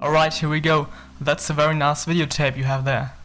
Alright, here we go. That's a very nice videotape you have there.